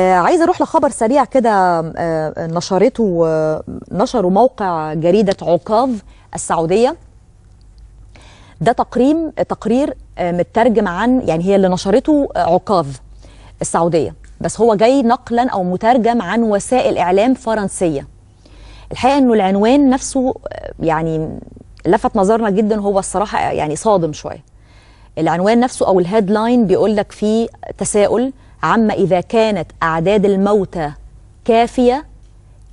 عايزة أروح لخبر سريع كده نشرته نشروا موقع جريدة عكاظ السعودية. ده تقريم تقرير مترجم عن يعني هي اللي نشرته عكاظ السعودية. بس هو جاي نقلا أو مترجم عن وسائل إعلام فرنسية. الحقيقة إنه العنوان نفسه يعني لفت نظرنا جدا هو الصراحة يعني صادم شوية. العنوان نفسه أو ال headline بيقول لك فيه تساؤل عما إذا كانت أعداد الموتى كافية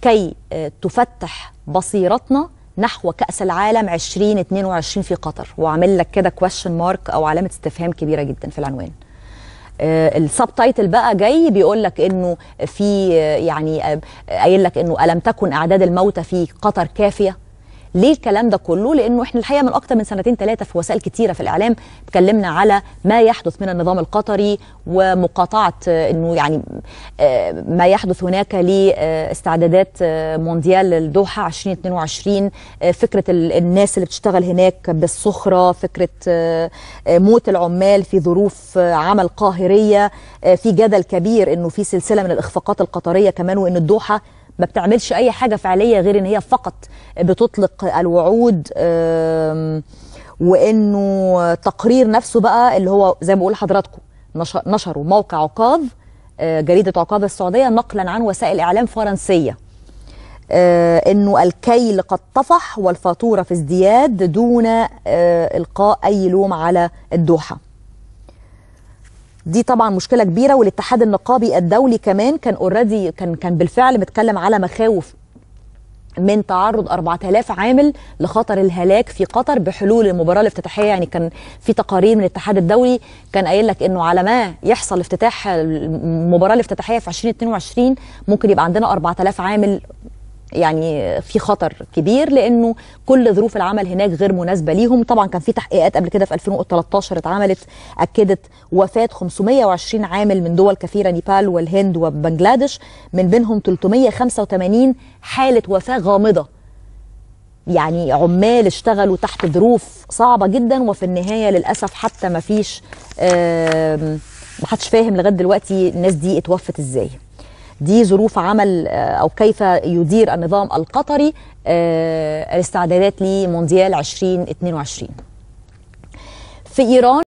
كي تفتح بصيرتنا نحو كأس العالم 2022 في قطر. وعامل لك كده question mark أو علامة استفهام كبيرة جدا في العنوان. ال subtitle بقى جاي بيقول لك إنه في يعني قايل لك إنه ألم تكن أعداد الموتى في قطر كافية؟ ليه الكلام ده كله؟ لأنه إحنا الحقيقة من أكتر من سنتين ثلاثة في وسائل كتيرة في الإعلام اتكلمنا على ما يحدث من النظام القطري ومقاطعة إنه يعني ما يحدث هناك لاستعدادات مونديال الدوحه 2022 فكرة الناس اللي بتشتغل هناك بالسخره، فكرة موت العمال في ظروف عمل قاهرية، في جدل كبير إنه في سلسلة من الإخفاقات القطرية كمان وإن الدوحة ما بتعملش أي حاجة فعلية غير إن هي فقط بتطلق الوعود وإنه تقرير نفسه بقى اللي هو زي ما بقول لحضراتكم نشروا موقع عكاظ جريدة عكاظ السعودية نقلا عن وسائل إعلام فرنسية إنه الكيل قد طفح والفاتورة في ازدياد دون إلقاء أي لوم على الدوحة. دي طبعا مشكلة كبيرة والاتحاد النقابي الدولي كمان كان اوريدي كان كان بالفعل متكلم على مخاوف من تعرض 4000 عامل لخطر الهلاك في قطر بحلول المباراة الافتتاحية. يعني كان في تقارير من الاتحاد الدولي كان قايل لك إنه على ما يحصل افتتاح المباراة الافتتاحية في 2022 ممكن يبقى عندنا 4000 عامل يعني في خطر كبير لأنه كل ظروف العمل هناك غير مناسبة ليهم. طبعا كان في تحقيقات قبل كده في 2013 اتعملت أكدت وفاة 520 عامل من دول كثيرة نيبال والهند وبنجلاديش من بينهم 385 حالة وفاة غامضة. يعني عمال اشتغلوا تحت ظروف صعبة جدا وفي النهاية للأسف حتى ما فيش ما حدش فاهم لغاية دلوقتي الناس دي اتوفت إزاي. دي ظروف عمل أو كيف يدير النظام القطري الاستعدادات لمونديال 2022 في إيران